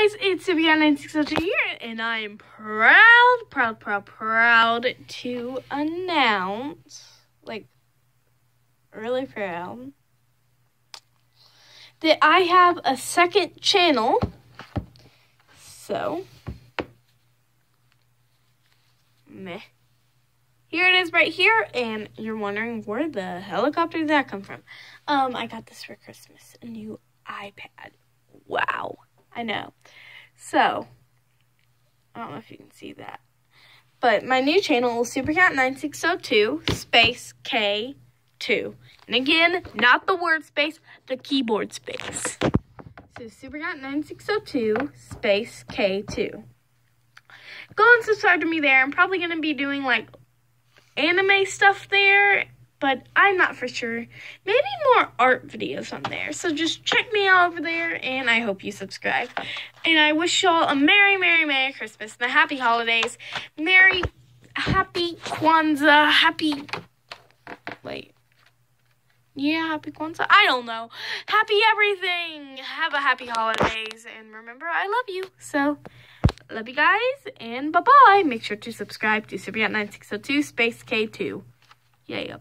guys, it's Subiana960 here, and I am proud, proud, proud, proud to announce, like, really proud, that I have a second channel. So, meh. Here it is right here, and you're wondering where the helicopter did that come from. Um, I got this for Christmas, a new iPad. Wow. I know. So, I don't know if you can see that. But my new channel is SuperCat9602 space K2. And again, not the word space, the keyboard space. So SuperCat9602 space K2. Go and subscribe to me there. I'm probably going to be doing like anime stuff there but I'm not for sure. Maybe more art videos on there. So just check me out over there, and I hope you subscribe. And I wish y'all a Merry, Merry, Merry Christmas and a Happy Holidays. Merry, Happy Kwanzaa, Happy, wait. Yeah, Happy Kwanzaa? I don't know. Happy everything. Have a happy holidays. And remember, I love you. So, love you guys, and bye-bye. Make sure to subscribe to SuperCat9602 Space K2. Ja, ja.